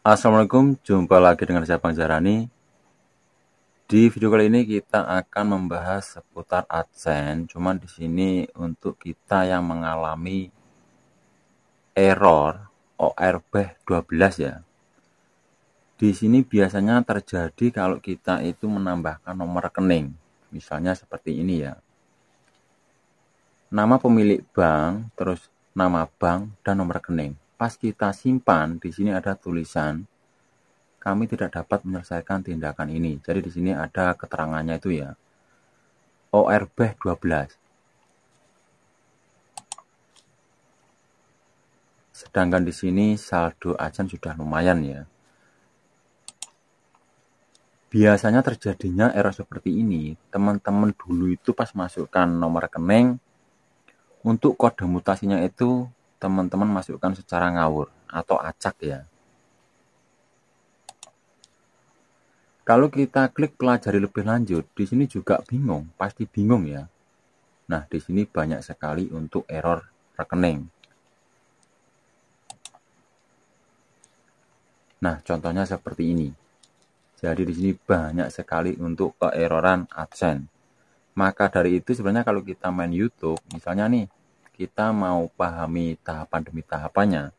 Assalamualaikum, jumpa lagi dengan saya Bang Jarani. Di video kali ini kita akan membahas seputar AdSense. Cuman di sini untuk kita yang mengalami error ORB 12 ya. Di sini biasanya terjadi kalau kita itu menambahkan nomor rekening. Misalnya seperti ini ya. Nama pemilik bank, terus nama bank dan nomor rekening. Pas kita simpan, di sini ada tulisan kami tidak dapat menyelesaikan tindakan ini. Jadi di sini ada keterangannya itu ya. ORB 12. Sedangkan di sini saldo ajan sudah lumayan ya. Biasanya terjadinya error seperti ini, teman-teman dulu itu pas masukkan nomor rekening, untuk kode mutasinya itu teman-teman masukkan secara ngawur atau acak ya. Kalau kita klik pelajari lebih lanjut, di sini juga bingung, pasti bingung ya. Nah, di sini banyak sekali untuk error rekening. Nah, contohnya seperti ini. Jadi di sini banyak sekali untuk keeroran AdSense. Maka dari itu sebenarnya kalau kita main YouTube, misalnya nih, kita mau pahami tahapan demi tahapannya,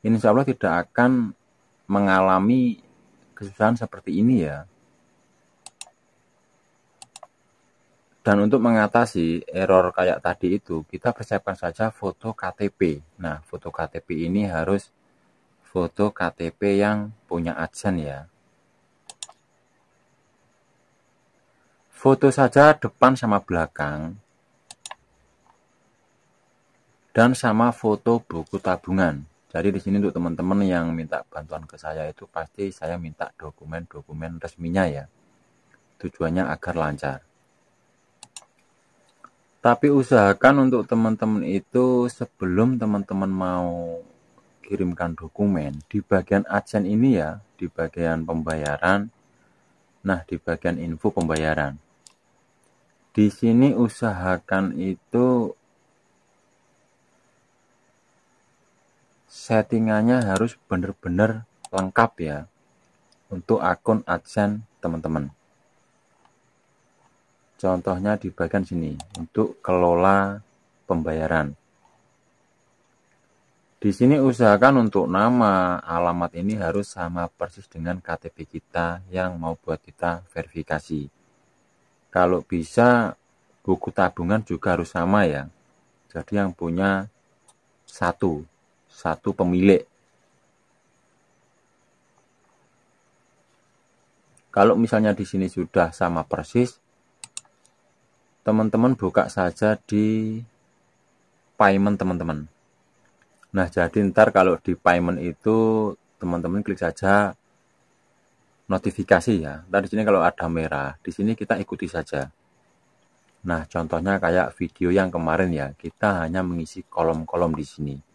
insya Allah tidak akan mengalami kesusahan seperti ini ya. Dan untuk mengatasi error kayak tadi itu, kita persiapkan saja foto KTP. Nah, foto KTP ini harus foto KTP yang punya adsen ya. Foto saja depan sama belakang. Dan sama foto buku tabungan. Jadi di sini untuk teman-teman yang minta bantuan ke saya itu pasti saya minta dokumen-dokumen resminya ya. Tujuannya agar lancar. Tapi usahakan untuk teman-teman itu sebelum teman-teman mau kirimkan dokumen di bagian adsen ini ya, di bagian pembayaran. Nah, di bagian info pembayaran. Di sini usahakan itu settingannya harus benar-benar lengkap ya untuk akun AdSense teman-teman. Contohnya di bagian sini untuk kelola pembayaran. Di sini usahakan untuk nama alamat ini harus sama persis dengan KTP kita yang mau buat kita verifikasi. Kalau bisa buku tabungan juga harus sama ya. Jadi yang punya satu satu pemilik. Kalau misalnya di sini sudah sama persis, teman-teman buka saja di payment teman-teman. Nah, jadi ntar kalau di payment itu teman-teman klik saja notifikasi ya. Ntar di sini kalau ada merah, di sini kita ikuti saja. Nah, contohnya kayak video yang kemarin ya, kita hanya mengisi kolom-kolom di sini.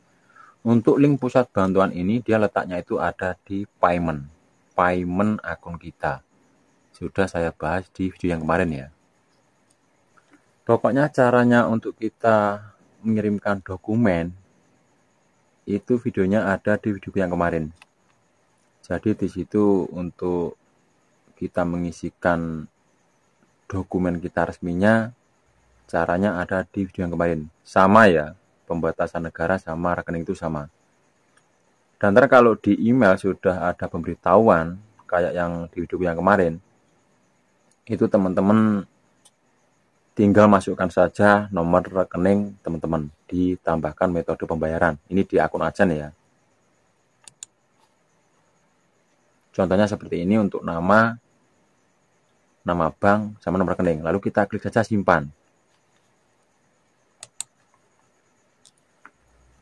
Untuk link pusat bantuan ini dia letaknya itu ada di payment. Payment akun kita. Sudah saya bahas di video yang kemarin ya. Pokoknya caranya untuk kita mengirimkan dokumen itu videonya ada di video yang kemarin. Jadi di situ untuk kita mengisikan dokumen kita resminya caranya ada di video yang kemarin. Sama ya, pembatasan negara sama rekening itu sama. Dan ntar kalau di email sudah ada pemberitahuan kayak yang di video yang kemarin, itu teman-teman tinggal masukkan saja nomor rekening teman-teman ditambahkan metode pembayaran. Ini di akun ajan ya. Contohnya seperti ini untuk nama, nama bank, sama nomor rekening. Lalu kita klik saja simpan.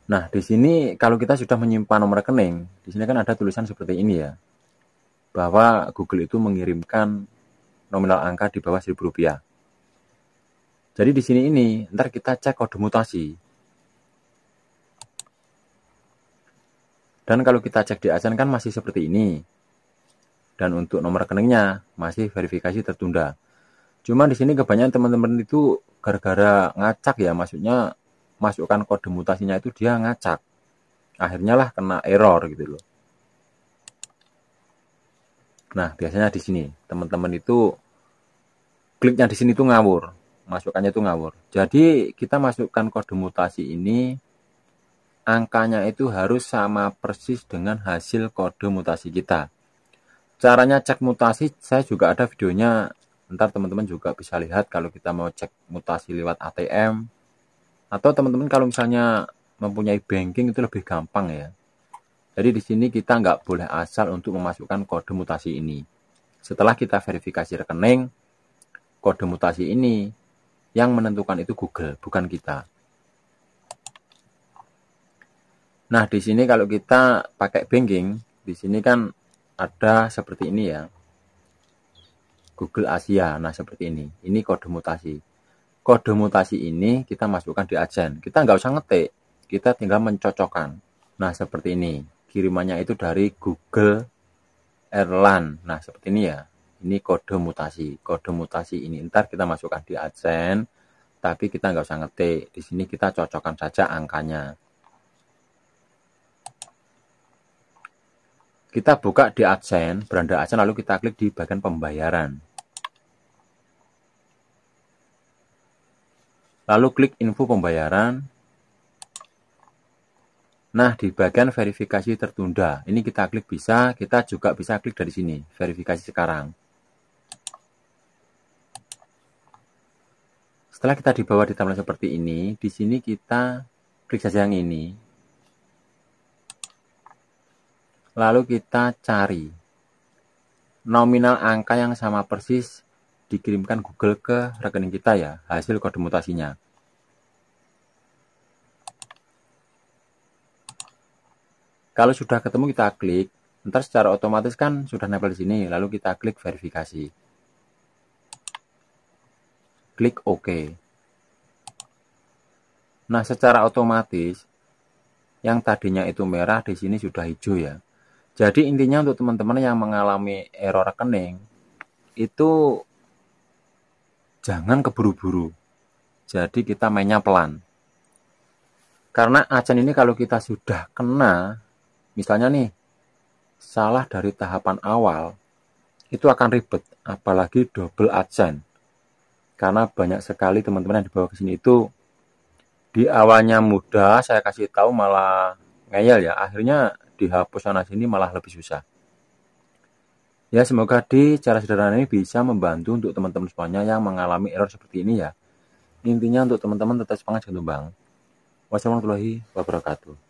Nah, di sini kalau kita sudah menyimpan nomor rekening, di sini kan ada tulisan seperti ini ya. Bahwa Google itu mengirimkan nominal angka di bawah seribu rupiah. Jadi di sini ini, ntar kita cek kode mutasi. Dan kalau kita cek di Ajan kan masih seperti ini. Dan untuk nomor rekeningnya masih verifikasi tertunda. Cuma di sini kebanyakan teman-teman itu gara-gara ngacak ya, maksudnya masukkan kode mutasinya itu dia ngacak akhirnya lah kena error gitu loh Nah, biasanya di sini teman-teman itu kliknya di sini tuh ngawur, masukannya itu ngawur. Jadi kita masukkan kode mutasi ini angkanya itu harus sama persis dengan hasil kode mutasi kita. Caranya cek mutasi saya juga ada videonya. Ntar teman-teman juga bisa lihat kalau kita mau cek mutasi lewat ATM atau teman-teman kalau misalnya mempunyai banking itu lebih gampang ya. Jadi di sini kita nggak boleh asal untuk memasukkan kode mutasi ini. Setelah kita verifikasi rekening, kode mutasi ini yang menentukan itu Google, bukan kita. Nah, di sini kalau kita pakai banking, di sini kan ada seperti ini ya. Google Asia. Nah, seperti ini. Ini kode mutasi. Kode mutasi ini kita masukkan di agen. Kita nggak usah ngetik. Kita tinggal mencocokkan. Nah, seperti ini kirimannya itu dari Google Airline. Nah, seperti ini ya. Ini kode mutasi. Kode mutasi ini ntar kita masukkan di AdSense, tapi kita nggak usah ngetik. Di sini kita cocokkan saja angkanya. Kita buka di AdSense, beranda AdSense, lalu kita klik di bagian pembayaran. Lalu klik info pembayaran, Nah, di bagian verifikasi tertunda, ini kita klik bisa, kita juga bisa klik dari sini, verifikasi sekarang. Setelah kita dibawa di tampilan seperti ini, di sini kita klik saja yang ini. Lalu kita cari nominal angka yang sama persis dikirimkan Google ke rekening kita ya, hasil kode mutasinya. Kalau sudah ketemu kita klik, ntar secara otomatis kan sudah nempel di sini, lalu kita klik verifikasi. Klik OK. Nah, secara otomatis yang tadinya itu merah di sini sudah hijau ya. Jadi intinya untuk teman-teman yang mengalami error rekening itu jangan keburu-buru. Jadi kita mainnya pelan. Karena acan ini kalau kita sudah kena Misalnya nih, salah dari tahapan awal, itu akan ribet, apalagi double adsense. Karena banyak sekali teman-teman yang dibawa ke sini itu di awalnya mudah, saya kasih tahu malah ngeyel ya. Akhirnya dihapus sana sini malah lebih susah. Ya semoga di cara sederhana ini bisa membantu untuk teman-teman semuanya yang mengalami error seperti ini ya. Intinya untuk teman-teman tetap semangat jangan tumbang. Wassalamualaikum warahmatullahi wabarakatuh.